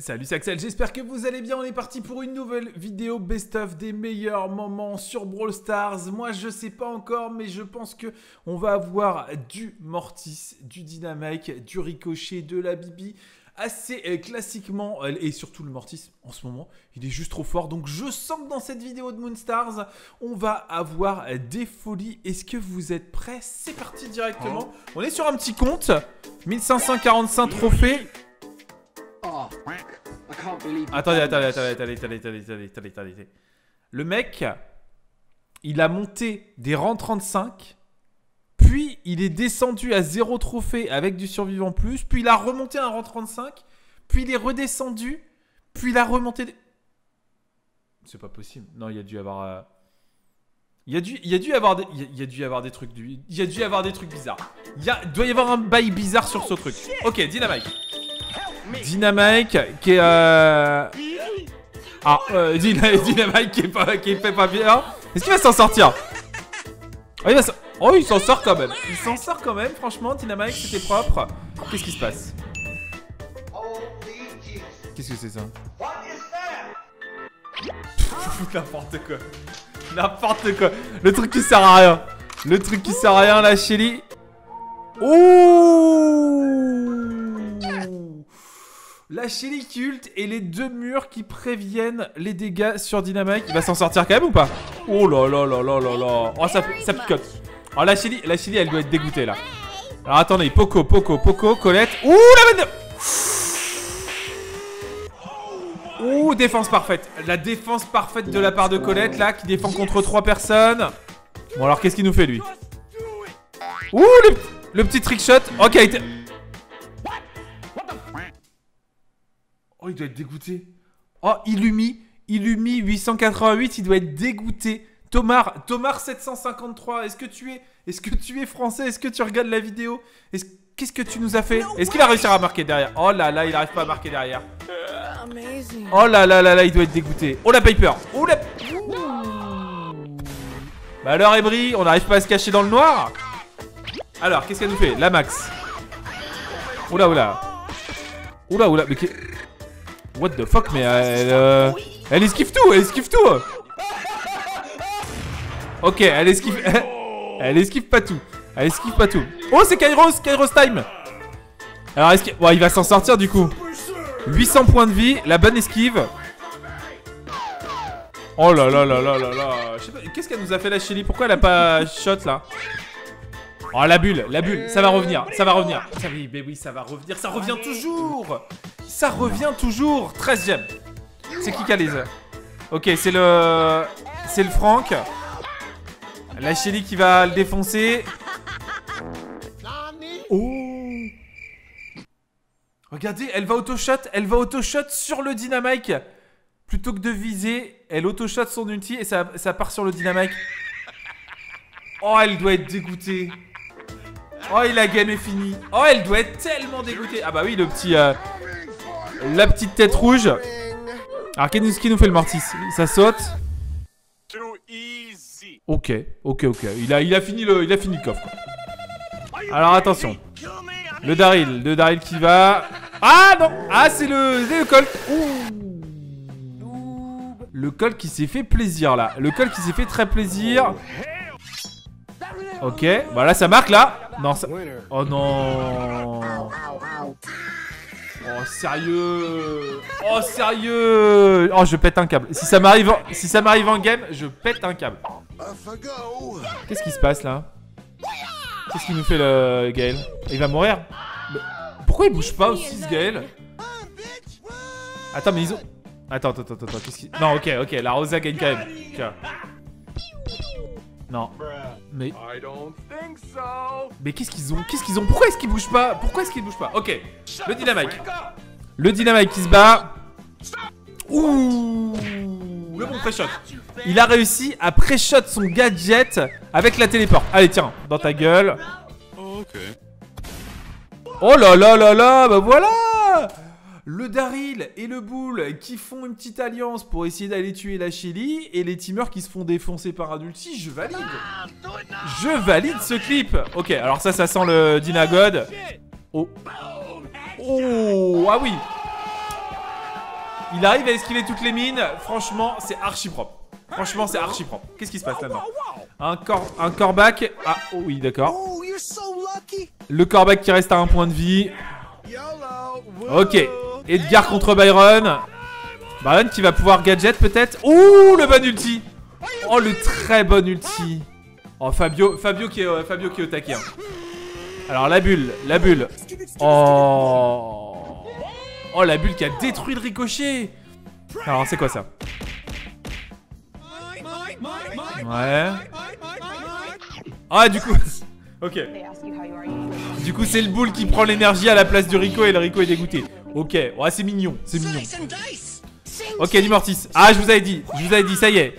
Salut c'est Axel, j'espère que vous allez bien, on est parti pour une nouvelle vidéo best-of des meilleurs moments sur Brawl Stars. Moi je sais pas encore mais je pense que on va avoir du Mortis, du Dynamite, du Ricochet, de la Bibi assez euh, classiquement. Euh, et surtout le Mortis en ce moment il est juste trop fort. Donc je sens que dans cette vidéo de Moonstars on va avoir des folies. Est-ce que vous êtes prêts? C'est parti directement. On est sur un petit compte. 1545 trophées Attendez, attendez, attendez, attendez, attendez, attendez, attendez, attendez. Le mec, il a monté des rangs 35, puis il est descendu à 0 trophée avec du survivant plus, puis il a remonté un rang 35, puis il est redescendu, puis il a remonté... Des... C'est pas possible. Non, il y a dû avoir... Euh, il y, a dû, il y a dû avoir des, il y a dû avoir des trucs, il y a dû avoir des trucs bizarres. Il, y a, doit y avoir un bail bizarre sur ce truc. Ok, Dynamite. Dynamite qui est... Euh... Ah, euh, Dynamite qui est pas, qui fait pas bien. Est-ce qu'il va s'en sortir? Oh, il oh, il s'en sort quand même. Il s'en sort quand même, franchement. Dynamite, c'était propre. Qu'est-ce qui se passe? Qu'est-ce que c'est ça? N'importe quoi. N'importe quoi. Le truc qui sert à rien. Le truc qui sert à rien, la Shelly. Ouh la Shelly culte et les deux murs qui préviennent les dégâts sur Dynamite. Il va s'en sortir quand même ou pas Oh là là là là là là. Oh, ça, ça picote. Oh, la Shelly, la Shelly, elle doit être dégoûtée là. Alors attendez, Poco, Poco, Poco, Colette. Ouh, la de... Ouh, défense parfaite. La défense parfaite de la part de Colette là, qui défend contre trois personnes. Bon, alors qu'est-ce qu'il nous fait lui? Ouh, le, petit trick shot. Ok, Oh, il doit être dégoûté. Oh, Illumi. Illumi 888, il doit être dégoûté. Tomar, Tomar 753, est-ce que tu es est-ce que tu es français? Est-ce que tu regardes la vidéo? Qu'est-ce que tu nous as fait? Est-ce qu'il va réussir à marquer derrière? Oh là là, il n'arrive pas à marquer derrière. Oh là là là là, il doit être dégoûté. Oh la Piper Oh la... Bah alors Ebry, on n'arrive pas à se cacher dans le noir Alors, qu'est-ce qu'elle nous fait? La Max. Oula oula. Oula oula, mais What the fuck, mais elle... Euh... Elle esquive tout, elle esquive tout Ok, elle esquive... elle esquive pas tout. Elle esquive pas tout. Oh, c'est Kairos, Kairos time Alors, esquive... Bon, il va s'en sortir du coup. 800 points de vie, la bonne esquive. Oh là là là là là là. Qu'est-ce qu'elle nous a fait la Shelly? Pourquoi elle a pas shot là? Oh la bulle, la bulle, ça va revenir, ça va revenir. Ça, oui, mais oui, ça va revenir, ça revient toujours Ça revient toujours 13ème. C'est qui qui a les Ok, c'est le... C'est le Franck. La Shelly qui va le défoncer. Oh Regardez, elle va auto-shot, elle va auto-shot sur le dynamite. Plutôt que de viser, elle auto-shot son ulti et ça, ça part sur le dynamite. Oh, elle doit être dégoûtée. Oh, il la game est finie. Oh, elle doit être tellement dégoûtée. Ah bah oui, le petit... Euh, la petite tête rouge. Alors, qu'est-ce nous fait le mortis Ça saute. Ok, ok, ok. Il a, il a, fini, le, il a fini le coffre. Alors, attention. Le Daryl. Le Daryl qui va... Ah non Ah, c'est le, le Colt. Le Colt qui s'est fait plaisir, là. Le Colt qui s'est fait très plaisir. Ok, bah là ça marque là. Non ça... Oh non. Oh sérieux. Oh sérieux. Oh je pète un câble. Si ça m'arrive en... Si ça m'arrive en game Je pète un câble. Qu'est-ce qui se passe là? Qu'est-ce qu'il nous fait le Gaël? Il va mourir. Pourquoi il bouge pas aussi ce Gaël? Attends mais ils ont... Attends, attends, attends, attends, qu'est-ce qui... Non, ok, ok, la Rosa gagne quand même. Non. Mais. Mais qu'est-ce qu'ils ont? Qu'est-ce qu'ils ont? Pourquoi est-ce qu'ils bougent pas? Pourquoi est-ce qu'ils bougent pas? Ok. Le dynamite. Le dynamite qui se bat. Ouh Le bon pré-shot. Il a réussi à pré-shot son gadget avec la téléport. Allez, tiens, dans ta gueule. Ok. Oh là là là là Bah voilà le Daryl et le Bull qui font une petite alliance pour essayer d'aller tuer la Shelly et les teamers qui se font défoncer par un ulti, je valide. Je valide ce clip. Ok, alors ça, ça sent le Dynagod. Oh. Oh, ah oui. Il arrive à esquiver toutes les mines. Franchement, c'est archi propre. Franchement, c'est archi propre. Qu'est-ce qui se passe là-dedans Un corps, un corback. Ah, oh oui, d'accord. Le corback qui reste à un point de vie. Ok. Edgar contre Byron. Byron qui va pouvoir gadget peut-être. Ouh, le bon ulti. Oh, le très bon ulti. Oh, Fabio, Fabio qui est, euh, Fabio qui est au taquet. hein. Alors, la bulle, la bulle. Oh. Oh, la bulle qui a détruit le ricochet. Alors, c'est quoi ça? Ouais. Ah, du coup. ok. Du coup, c'est le boule qui prend l'énergie à la place du Rico et le Rico est dégoûté. Ok. Ouais, c'est mignon. C'est mignon. Ok, du Mortis. Ah, je vous avais dit. Je vous avais dit, ça y est.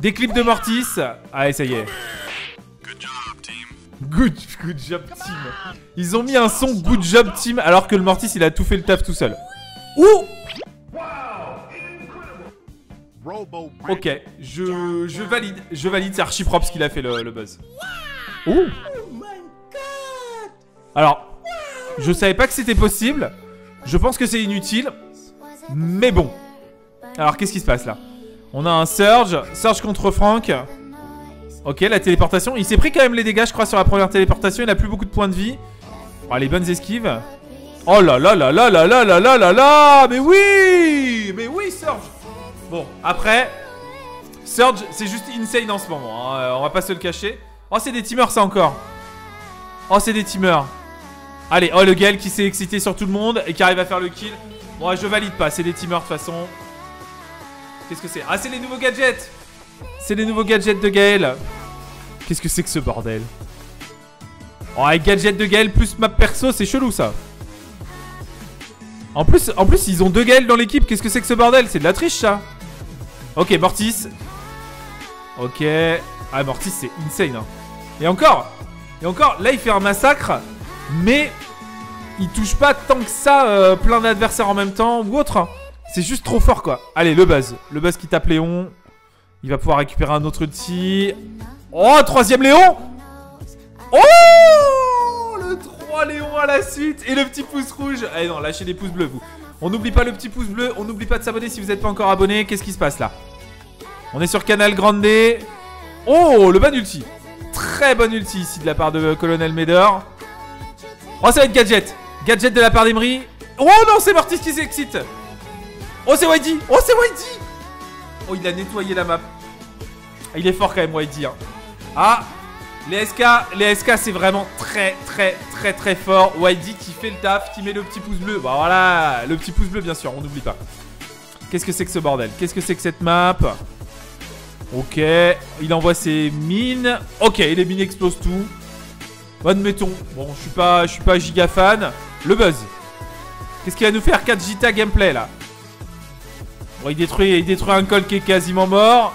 Des clips de Mortis. Allez, ça y est. Good, good job team. Ils ont mis un son good job team alors que le Mortis il a tout fait le taf tout seul. Ouh Ok, je, je valide, je valide, c'est archi propre ce qu'il a fait le, le buzz. Ouh Alors, je savais pas que c'était possible. Je pense que c'est inutile. Mais bon. Alors, qu'est-ce qui se passe là? On a un Surge. Surge contre Frank. Ok, la téléportation. Il s'est pris quand même les dégâts, je crois, sur la première téléportation. Il a plus beaucoup de points de vie. Oh, les bonnes esquives. Oh là là là là là là là là là là Mais oui Mais oui, Surge Bon, après... Surge, c'est juste insane en ce moment. hein, euh, On va pas se le cacher. Oh, c'est des teamers, ça, encore. Oh, c'est des teamers. Allez, oh, le Gale qui s'est excité sur tout le monde et qui arrive à faire le kill. Bon, je valide pas. C'est des teamers, de toute façon. Qu'est-ce que c'est? Ah, c'est les nouveaux gadgets C'est les nouveaux gadgets de Gaël. Qu'est-ce que c'est que ce bordel? Oh, et gadget de Gaël plus map perso, c'est chelou, ça. En plus, en plus, ils ont deux Gaël dans l'équipe. Qu'est-ce que c'est que ce bordel? C'est de la triche, ça. Ok, Mortis. Ok. Ah, Mortis, c'est insane. Hein. Et encore. Et encore, là, il fait un massacre. Mais il touche pas tant que ça euh, plein d'adversaires en même temps ou autre. hein. C'est juste trop fort, quoi. Allez, le buzz. Le buzz qui tape Léon. Il va pouvoir récupérer un autre ulti. Oh, troisième Léon Oh Le 3 Léon à la suite Et le petit pouce rouge Allez non, lâchez des pouces bleus vous On n'oublie pas le petit pouce bleu On n'oublie pas de s'abonner si vous n'êtes pas encore abonné Qu'est-ce qui se passe là? On est sur Canal Grande Oh le bon ulti Très bon ulti ici de la part de Colonel Medor Oh ça va être Gadget Gadget de la part d'Emery Oh non c'est Mortis qui s'excite Oh c'est YD Oh c'est YD Oh il a nettoyé la map Il est fort quand même YD hein. Ah les SK, les SK c'est vraiment très très très très fort. YD qui fait le taf, qui met le petit pouce bleu. Bah voilà, le petit pouce bleu bien sûr, on n'oublie pas. Qu'est-ce que c'est que ce bordel? Qu'est-ce que c'est que cette map? Ok, il envoie ses mines. Ok, les mines explosent tout. Admettons. Bon, je suis pas, je suis pas giga fan. Le buzz. Qu'est-ce qu'il va nous faire 4 Gita gameplay là? Bon, il détruit, détruit un col qui est quasiment mort.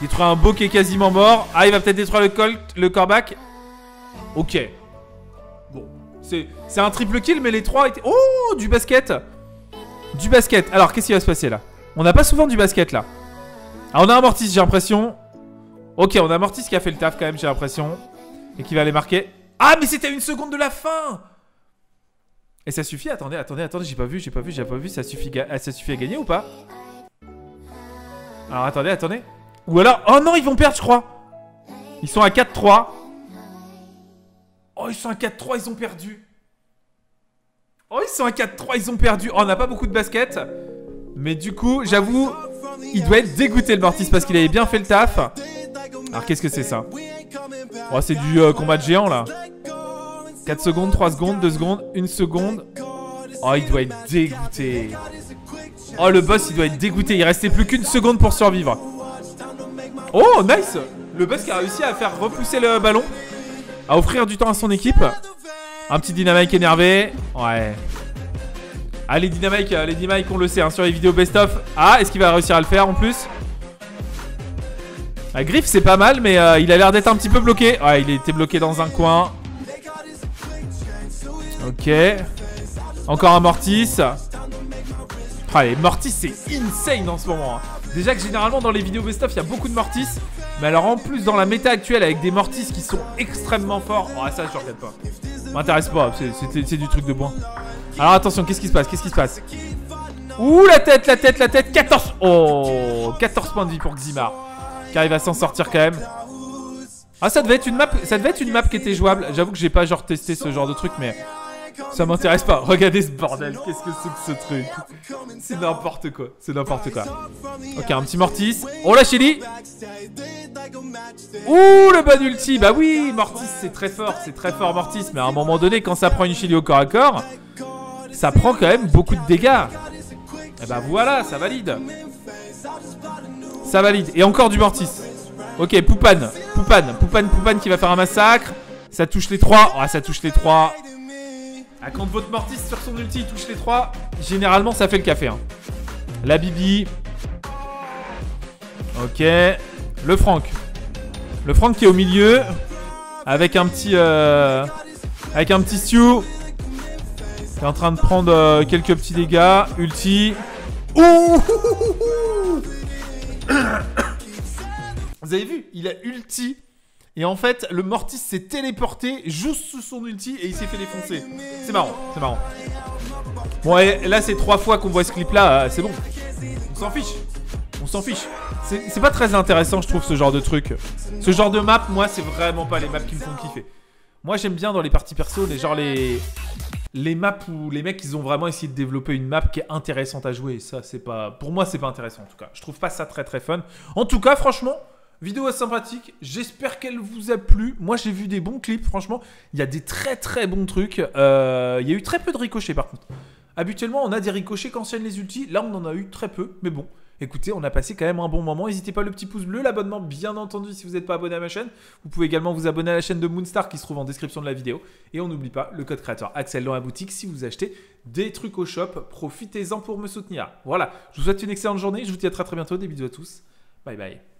Il détruit un beau qui est quasiment mort. Ah, il va peut-être détruire le Colt, le corback. Ok. Bon, c'est c'est un triple kill, mais les trois étaient. Oh, du basket. Du basket. Alors, qu'est-ce qui va se passer là? On n'a pas souvent du basket là. Ah, on a un Mortis, j'ai l'impression. Ok, on a Mortis qui a fait le taf quand même, j'ai l'impression. Et qui va aller marquer. Ah, mais c'était une seconde de la fin Et ça suffit Attendez, attendez, attendez, j'ai pas vu, j'ai pas vu, j'ai pas vu. Ça suffit, à gagner ou pas? Alors, attendez, attendez. Ou alors... Oh non, ils vont perdre, je crois. Ils sont à 4-3. Oh, ils sont à 4-3, ils ont perdu. Oh, ils sont à 4-3, ils ont perdu. Oh, on n'a pas beaucoup de basket. Mais du coup, j'avoue, il doit être dégoûté le Mortis parce qu'il avait bien fait le taf. Alors, qu'est-ce que c'est ça? Oh, c'est du euh, combat de géant là. 4 secondes, 3 secondes, 2 secondes, 1 seconde. Oh, il doit être dégoûté. Oh, le boss, il doit être dégoûté. Il restait plus qu'une seconde pour survivre. Oh, nice Le boss qui a réussi à faire repousser le ballon. À offrir du temps à son équipe. Un petit dynamique énervé. Ouais. Les dynamiques, euh, les dynamiques, on le sait, hein, sur les vidéos best-of. Ah, est-ce qu'il va réussir à le faire en plus? La griffe, c'est pas mal, mais euh, il a l'air d'être un petit peu bloqué. Ouais, il était bloqué dans un coin. Ok. Encore un Mortis. Ah, les Mortis, c'est insane en ce moment. hein. Déjà que généralement dans les vidéos best-of, il y a beaucoup de Mortis. Mais alors en plus, dans la méta actuelle, avec des Mortis qui sont extrêmement forts. Oh, ça, je regarde pas. M'intéresse pas, c'est- du truc de bois. Alors attention, qu'est-ce qui se passe? Qu'est-ce qui se passe? Ouh, la tête, la tête, la tête. 14. Oh, 14 points de vie pour Ximar. Arrive à s'en sortir quand même. Ah, ça devait être une map, ça devait être une map qui était jouable. J'avoue que j'ai pas genre testé ce genre de truc, mais ça m'intéresse pas. Regardez ce bordel. Qu'est-ce que c'est que ce truc? C'est n'importe quoi. C'est n'importe quoi. Ok, un petit Mortis. Oh la Shelly Ouh, le bon ulti. Bah oui, Mortis, c'est très fort. C'est très fort, Mortis. Mais à un moment donné, quand ça prend une Shelly au corps à corps, ça prend quand même beaucoup de dégâts. Et bah voilà, ça valide. Ça valide. Et encore du Mortis. Ok, Poupane. Poupane. Poupane, Poupane qui va faire un massacre. Ça touche les trois. Ah, ça touche les trois. Ah, quand votre Mortis sur son ulti touche les trois, généralement ça fait le café. Hein. La Bibi. Ok. Le Franck. Le Franck qui est au milieu. Avec un petit... Euh, avec un petit Sioux. Qui est en train de prendre euh, quelques petits dégâts. Ulti. Ouh Vous avez vu Il a ulti. Et en fait, le Mortis s'est téléporté juste sous son ulti et il s'est fait défoncer. C'est marrant, c'est marrant. Bon, et là, c'est trois fois qu'on voit ce clip-là. Euh, c'est bon. On s'en fiche. On s'en fiche. C'est pas très intéressant, je trouve, ce genre de truc. Ce genre de map, moi, c'est vraiment pas les maps qui me font kiffer. Moi, j'aime bien dans les parties perso, les genre les les maps où les mecs ils ont vraiment essayé de développer une map qui est intéressante à jouer. Ça, c'est pas pour moi, c'est pas intéressant en tout cas. Je trouve pas ça très très fun. En tout cas, franchement, Vidéo sympathique, j'espère qu'elle vous a plu. Moi j'ai vu des bons clips, franchement, il y a des très très bons trucs. Euh, il y a eu très peu de ricochets par contre. Habituellement on a des ricochets quand s'enchaînent les ultis, là on en a eu très peu, mais bon. Écoutez, on a passé quand même un bon moment. N'hésitez pas le petit pouce bleu, l'abonnement bien entendu si vous n'êtes pas abonné à ma chaîne. Vous pouvez également vous abonner à la chaîne de Moonstar qui se trouve en description de la vidéo. Et on n'oublie pas le code créateur Axel dans la boutique si vous achetez des trucs au shop. Profitez-en pour me soutenir. Voilà, je vous souhaite une excellente journée. Je vous dis à très très bientôt. Des bisous à tous. Bye bye.